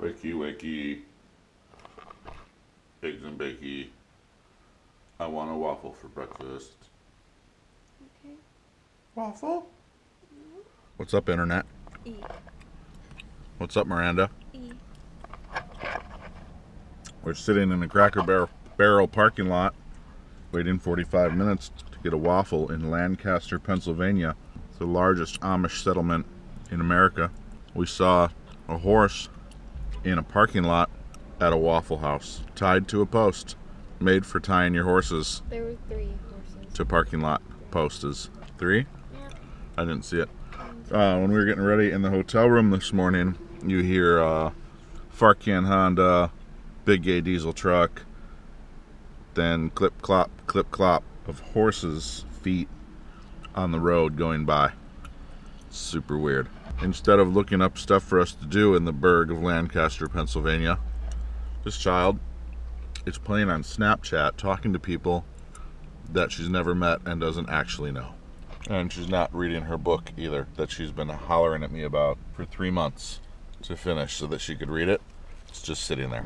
Wakey, wakey. Eggs and bakey. I want a waffle for breakfast. Okay. Waffle? What's up, Internet? E. What's up, Miranda? E. We're sitting in a Cracker Barrel, Barrel parking lot waiting 45 minutes to get a waffle in Lancaster, Pennsylvania. The largest Amish settlement in America. We saw a horse in a parking lot at a Waffle House, tied to a post, made for tying your horses There were three horses. to parking lot posters. Three? Yeah. I didn't see it. Uh, when we were getting ready in the hotel room this morning, you hear uh, Farcan Honda, big gay diesel truck, then clip clop, clip clop of horses' feet on the road going by. Super weird. Instead of looking up stuff for us to do in the burg of Lancaster, Pennsylvania, this child is playing on Snapchat talking to people that she's never met and doesn't actually know. And she's not reading her book either, that she's been hollering at me about for three months to finish so that she could read it. It's just sitting there.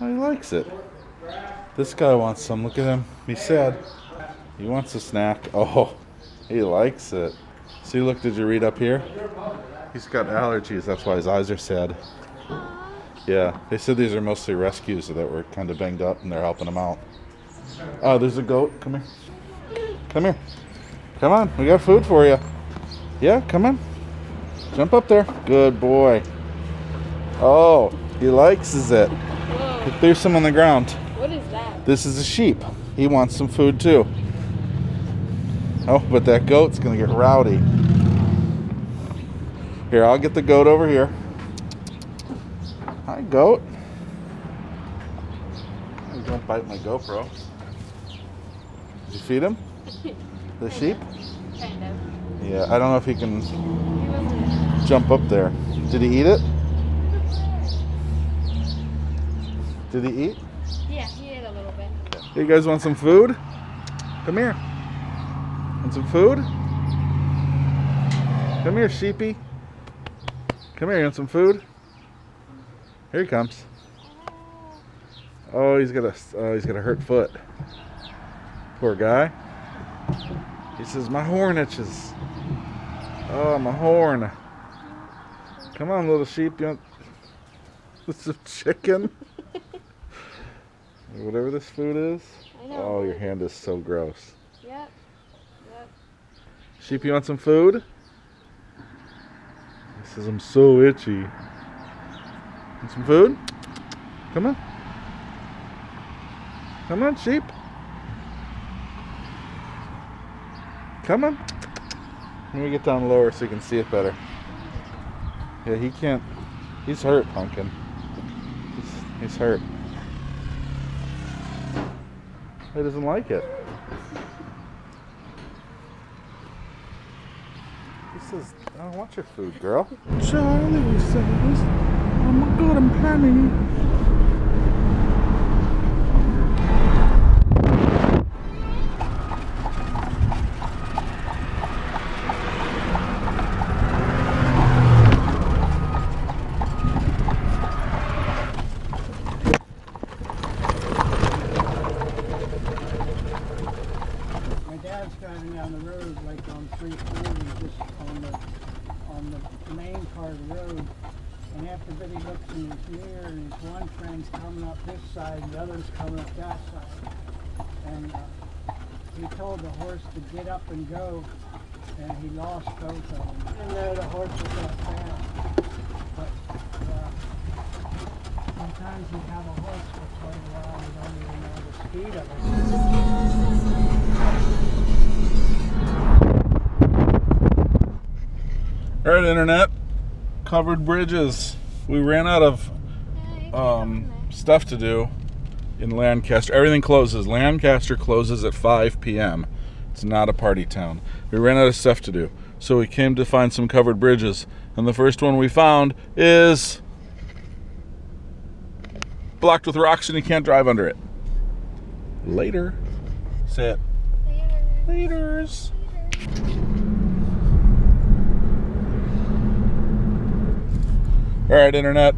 Oh, he likes it. This guy wants some. Look at him. He's sad. He wants a snack. Oh, he likes it. See, look, did you read up here? He's got allergies. That's why his eyes are sad. Yeah, they said these are mostly rescues that were kind of banged up and they're helping him out. Oh, there's a goat. Come here. Come here. Come on. We got food for you. Yeah, come on. Jump up there. Good boy. Oh, he likes it. He some on the ground. What is that? This is a sheep. He wants some food too. Oh, but that goat's gonna get rowdy. Here, I'll get the goat over here. Hi, goat. Don't bite my GoPro. Did you feed him? The sheep? Kind of. Yeah, I don't know if he can He jump up there. Did he eat it? Did he eat? Yeah, he ate a little bit. You guys want some food? Come here. Want some food? Come here, sheepy. Come here, you want some food? Here he comes. Oh, he's got a oh, he's got a hurt foot. Poor guy. He says my horn itches. Oh, my horn. Come on, little sheep. You want some chicken? Whatever this food is. Know. Oh, your hand is so gross. Yep. Yep. Sheep, you want some food? He says, I'm so itchy. Want some food? Come on. Come on, sheep. Come on. Let me get down lower so you can see it better. Yeah, he can't. He's hurt, Pumpkin. He's, he's hurt. He doesn't like it. He says, I don't want your food, girl. Charlie says, I'm a good and penny. My dad's driving down the road like on 340, just on the on the main part of the road. And a looks in his mirror, and his one friend's coming up this side, and the other's coming up that side. And uh, he told the horse to get up and go, and he lost both of them. Even though the horse was that fast, but uh, sometimes you have a horse for quite a while, you don't even know the speed of it. All right, internet. Covered bridges. We ran out of um, stuff to do in Lancaster. Everything closes. Lancaster closes at 5 p.m. It's not a party town. We ran out of stuff to do. So we came to find some covered bridges. And the first one we found is blocked with rocks and you can't drive under it. Later. Say it. Later. Laters. All right, internet.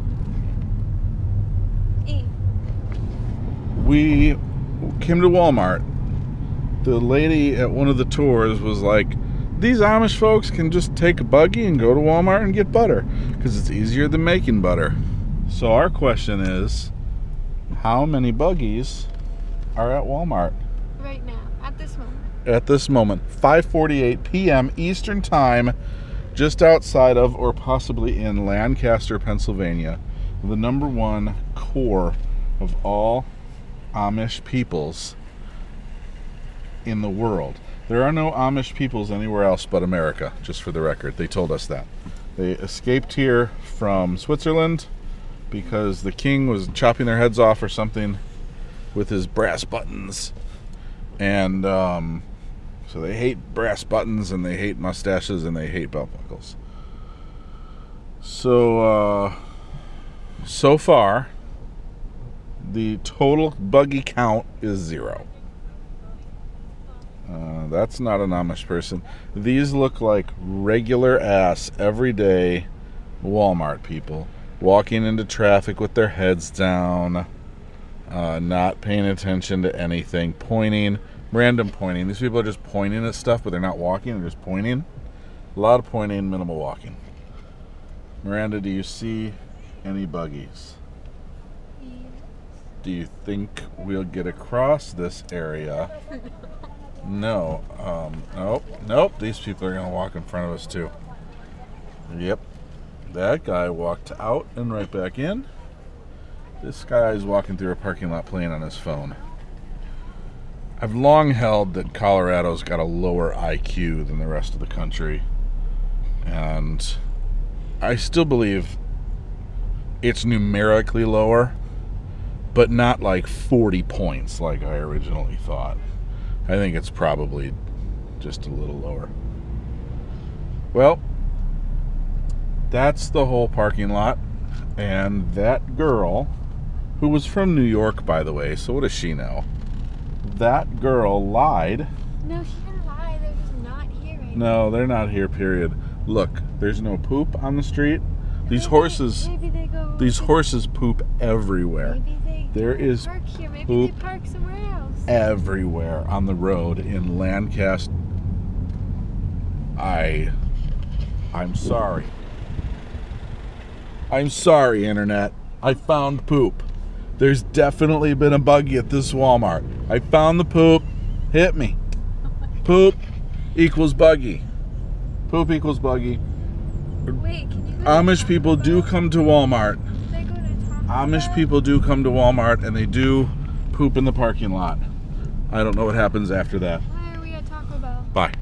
E. We came to Walmart. The lady at one of the tours was like, "These Amish folks can just take a buggy and go to Walmart and get butter because it's easier than making butter." So our question is, how many buggies are at Walmart? Right now, at this moment. at this moment 5:48 p.m. Eastern Time just outside of or possibly in Lancaster, Pennsylvania, the number 1 core of all Amish peoples in the world. There are no Amish peoples anywhere else but America, just for the record. They told us that. They escaped here from Switzerland because the king was chopping their heads off or something with his brass buttons. And um, so they hate brass buttons and they hate mustaches and they hate belt buckles. So, uh, so far, the total buggy count is zero. Uh, that's not an Amish person. These look like regular ass, everyday Walmart people walking into traffic with their heads down, uh, not paying attention to anything, pointing, random pointing. These people are just pointing at stuff, but they're not walking, they're just pointing. A lot of pointing, minimal walking. Miranda, do you see any buggies? E. Do you think we'll get across this area? No. Um, nope. Nope. These people are going to walk in front of us, too. Yep. That guy walked out and right back in. This guy is walking through a parking lot playing on his phone. I've long held that Colorado's got a lower IQ than the rest of the country. And I still believe it's numerically lower, but not like 40 points like I originally thought. I think it's probably just a little lower. Well, that's the whole parking lot. And that girl, who was from New York, by the way, so what does she know? That girl lied. No, she didn't lie. They're just not here right No, they're not here, period. Look, there's no poop on the street. These Maybe- horses, Maybe these horses poop everywhere. Maybe they There is park here. Maybe poop they park somewhere else. everywhere on the road in Lancaster. I I'm sorry. I'm sorry, internet. I found poop. There's definitely been a buggy at this Walmart. I found the poop. Hit me. Poop equals buggy. Poop equals buggy. Wait, can you go Amish people do come to Walmart. To Amish people do come to Walmart and they do poop in the parking lot. I don't know what happens after that. Why are we at Taco Bell? Bye.